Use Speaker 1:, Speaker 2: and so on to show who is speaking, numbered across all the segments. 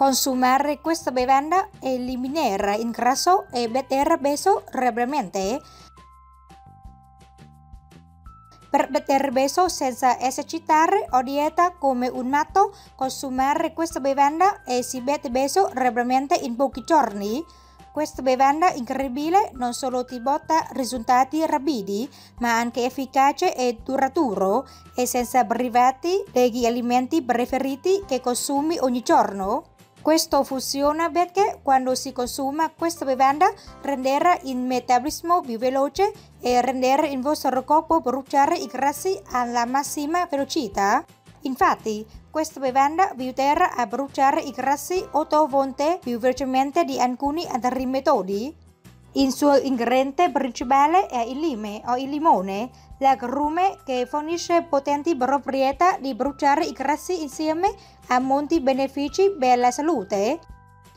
Speaker 1: Consumare questa bevanda eliminare il grasso e better beso rapidamente. Per better beso senza esercitare o dieta come un matto, consumare questa bevanda e si mette beso rapidamente in pochi giorni. Questa bevanda incredibile non solo ti porta risultati rapidi, ma anche efficace e duraturo e senza derivati degli alimenti preferiti che consumi ogni giorno. Questo funziona perché quando si consuma questa bevanda renderà il metabolismo più veloce e renderà il vostro corpo bruciare i grassi alla massima velocità. Infatti, questa bevanda vi aiuterà a bruciare i grassi 8 volte più velocemente di alcuni altri metodi. Il suo ingrediente principale è il lime o il limone, l'agrume che fornisce potenti proprietà di bruciare i grassi insieme a molti benefici per la salute.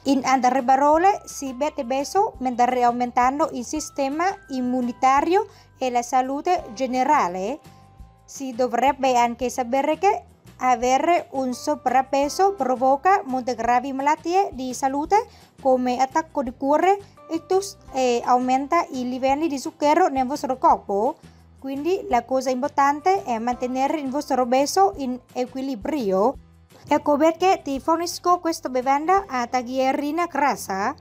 Speaker 1: In altre parole, si mette beso mentre aumentando il sistema immunitario e la salute generale. Si dovrebbe anche sapere che avere un sovrappeso provoca molte gravi malattie di salute come attacco di cuore, ictus e aumenta i livelli di zucchero nel vostro corpo. Quindi la cosa importante è mantenere il vostro peso in equilibrio. Ecco perché ti fornisco questa bevanda a taglierina grassa.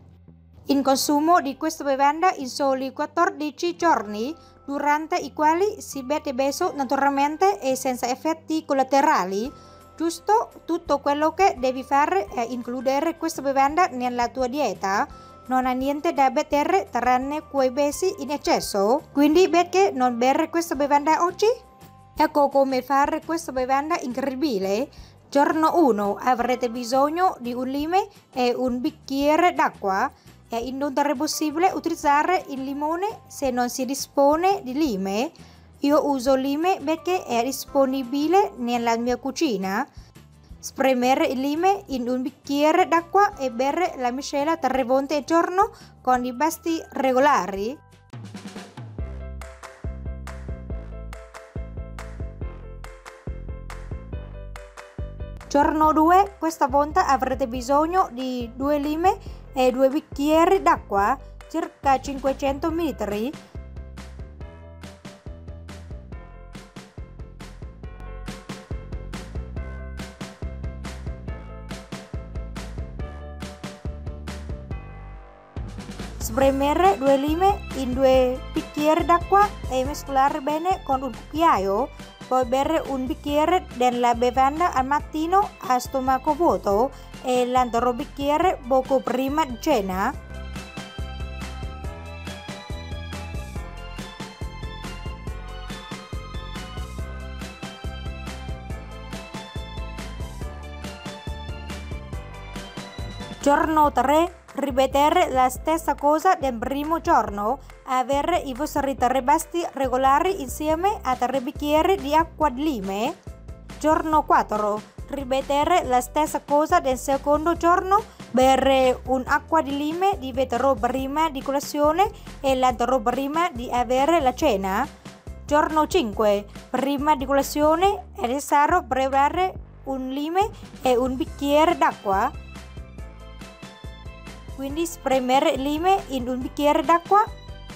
Speaker 1: In consumo di questa bevanda in soli 14 giorni durante i quali si mette beso naturalmente e senza effetti collaterali. Giusto, tutto quello che devi fare è includere questa bevanda nella tua dieta. Non ha niente da betere tranne quei besi in eccesso. Quindi perché non bere questa bevanda oggi? Ecco come fare questa bevanda incredibile. Giorno 1 avrete bisogno di un lime e un bicchiere d'acqua. È inoltre possibile utilizzare il limone se non si dispone di lime. Io uso lime perché è disponibile nella mia cucina. Spremere il lime in un bicchiere d'acqua e bere la miscela tre volte al giorno con i basti regolari. Giorno 2, questa volta avrete bisogno di 2 lime e 2 bicchieri d'acqua, circa 500 ml. Spremere 2 lime in 2 bicchieri d'acqua e mescolare bene con un cucchiaio. Poi bere un bicchiere della bevanda al mattino a stomaco vuoto e l'altro bicchiere poco prima cena. Giorno 3 ripetere la stessa cosa del primo giorno, avere i vostri tre basti regolari insieme a tre bicchieri di acqua di lime. Giorno 4, ripetere la stessa cosa del secondo giorno, bere un'acqua di lime di vetro prima di colazione e l'altro prima di avere la cena. Giorno 5, prima di colazione è necessario preparare un lime e un bicchiere d'acqua. Quindi spremere lime in un bicchiere d'acqua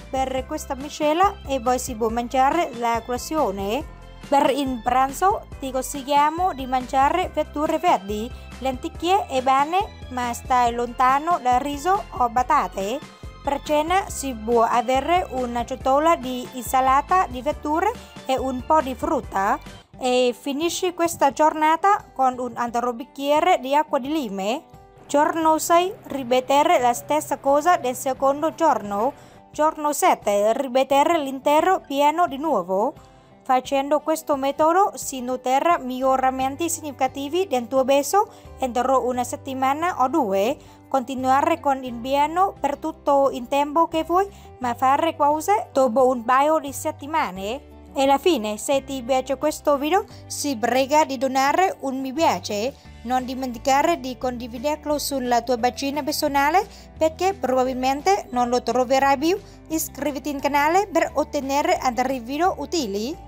Speaker 1: per questa miscela e poi si può mangiare la colazione. Per il pranzo ti consigliamo di mangiare verdure verdi, lenticchie e pane, ma stai lontano dal riso o patate. Per cena si può avere una ciotola di insalata di verdure e un po' di frutta e finisci questa giornata con un altro bicchiere di acqua di lime. Giorno 6 ripetere la stessa cosa del secondo giorno. Giorno 7 ripetere l'intero pieno di nuovo. Facendo questo metodo si noterà miglioramenti significativi del tuo peso entro una settimana o due. Continuare con il pieno per tutto il tempo che vuoi, ma fare pause dopo un paio di settimane. E alla fine, se ti piace questo video, si prega di donare un mi piace. Non dimenticare di condividerlo sulla tua pagina personale perché probabilmente non lo troverai più. Iscriviti al canale per ottenere altri video utili.